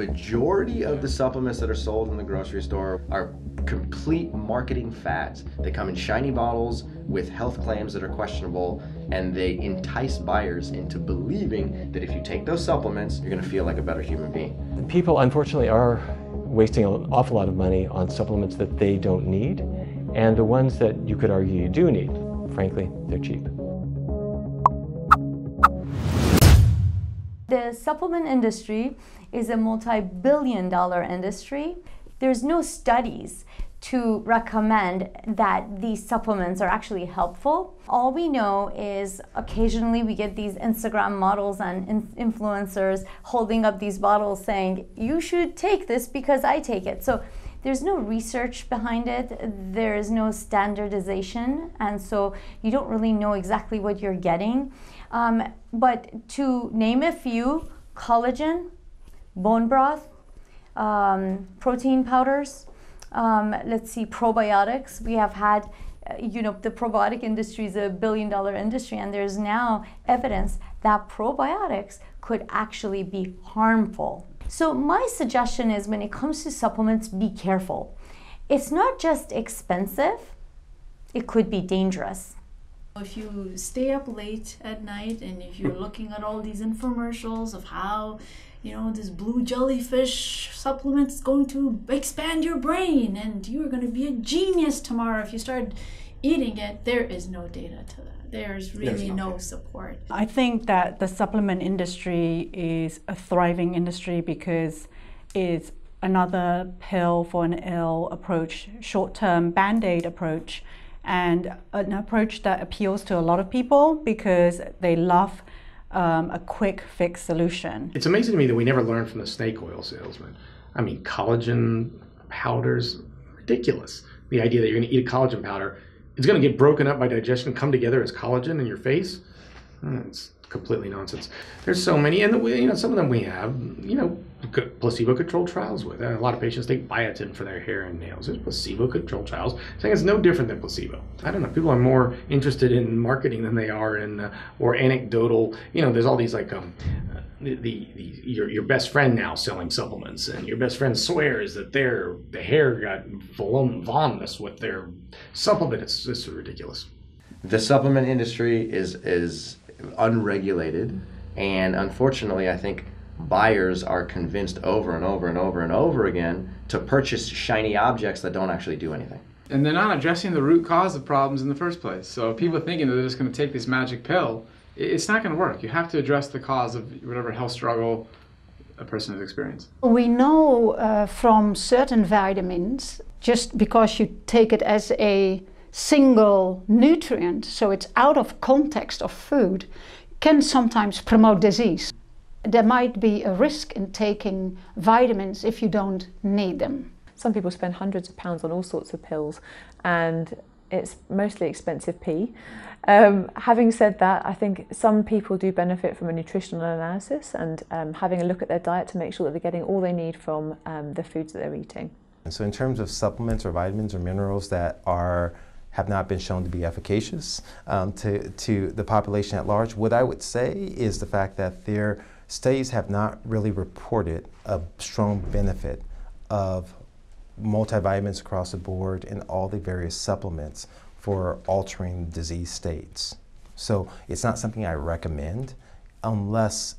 Majority of the supplements that are sold in the grocery store are complete marketing fads. They come in shiny bottles with health claims that are questionable, and they entice buyers into believing that if you take those supplements, you're going to feel like a better human being. People, unfortunately, are wasting an awful lot of money on supplements that they don't need, and the ones that you could argue you do need, frankly, they're cheap. The supplement industry is a multi-billion dollar industry. There's no studies to recommend that these supplements are actually helpful. All we know is occasionally we get these Instagram models and influencers holding up these bottles saying, you should take this because I take it. So there's no research behind it, there is no standardization, and so you don't really know exactly what you're getting. Um, but to name a few, collagen, bone broth, um, protein powders, um, let's see, probiotics. We have had, uh, you know, the probiotic industry is a billion dollar industry, and there's now evidence that probiotics could actually be harmful. So, my suggestion is when it comes to supplements, be careful. It's not just expensive, it could be dangerous. If you stay up late at night and if you're looking at all these infomercials of how you know, this blue jellyfish supplement is going to expand your brain and you are going to be a genius tomorrow if you start eating it. There is no data to that. There's really There's no support. I think that the supplement industry is a thriving industry because it's another pill for an ill approach, short term band aid approach, and an approach that appeals to a lot of people because they love um, a quick fix solution. It's amazing to me that we never learned from the snake oil salesman. I mean, collagen powders, ridiculous. The idea that you're going to eat a collagen powder, it's going to get broken up by digestion, come together as collagen in your face. It's completely nonsense. There's so many, and the, you know some of them we have, you know, placebo-controlled trials with. a lot of patients take biotin for their hair and nails. There's placebo-controlled trials saying it's no different than placebo. I don't know. People are more interested in marketing than they are in uh, or anecdotal. You know, there's all these like um, the, the, the, your, your best friend now selling supplements and your best friend swears that their the hair got voluminous with their supplement it's just ridiculous the supplement industry is is unregulated, and unfortunately, I think buyers are convinced over and over and over and over again to purchase shiny objects that don't actually do anything. And they're not addressing the root cause of problems in the first place. So people thinking that they're just going to take this magic pill, it's not going to work. You have to address the cause of whatever health struggle a person has experienced. We know uh, from certain vitamins, just because you take it as a single nutrient, so it's out of context of food, can sometimes promote disease. There might be a risk in taking vitamins if you don't need them. Some people spend hundreds of pounds on all sorts of pills, and it's mostly expensive pee. Um, having said that, I think some people do benefit from a nutritional analysis and um, having a look at their diet to make sure that they're getting all they need from um, the foods that they're eating. And so, in terms of supplements or vitamins or minerals that are have not been shown to be efficacious um, to, to the population at large. What I would say is the fact that their studies have not really reported a strong benefit of multivitamins across the board and all the various supplements for altering disease states. So it's not something I recommend unless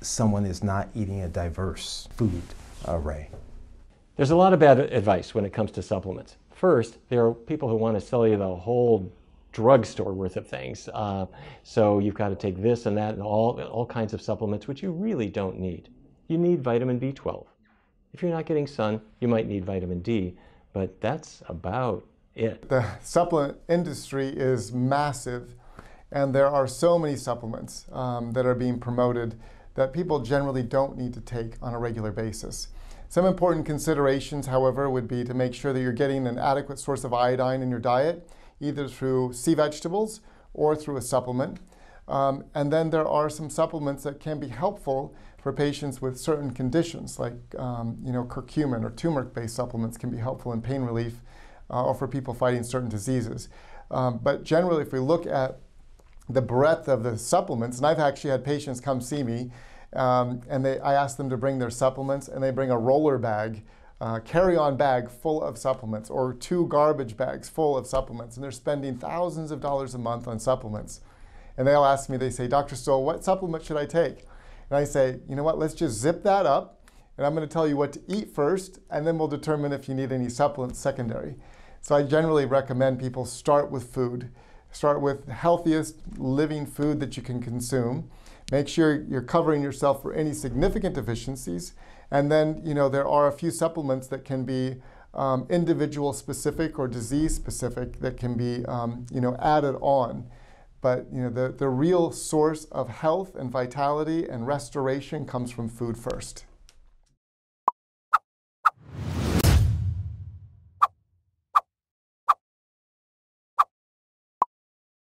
someone is not eating a diverse food array. There's a lot of bad advice when it comes to supplements. First, there are people who want to sell you the whole drugstore worth of things. Uh, so you've got to take this and that and all, all kinds of supplements, which you really don't need. You need vitamin B12. If you're not getting sun, you might need vitamin D, but that's about it. The supplement industry is massive, and there are so many supplements um, that are being promoted that people generally don't need to take on a regular basis. Some important considerations, however, would be to make sure that you're getting an adequate source of iodine in your diet, either through sea vegetables or through a supplement. Um, and then there are some supplements that can be helpful for patients with certain conditions, like um, you know curcumin or turmeric-based supplements can be helpful in pain relief, uh, or for people fighting certain diseases. Um, but generally, if we look at the breadth of the supplements, and I've actually had patients come see me Um, and they, I ask them to bring their supplements, and they bring a roller bag, uh, carry-on bag full of supplements, or two garbage bags full of supplements, and they're spending thousands of dollars a month on supplements. And they'll ask me, they say, Dr. Stoll, what supplement should I take? And I say, you know what, let's just zip that up, and I'm going to tell you what to eat first, and then we'll determine if you need any supplements secondary. So I generally recommend people start with food. Start with the healthiest living food that you can consume. Make sure you're covering yourself for any significant deficiencies. And then, you know, there are a few supplements that can be um, individual specific or disease specific that can be, um, you know, added on. But, you know, the, the real source of health and vitality and restoration comes from food first.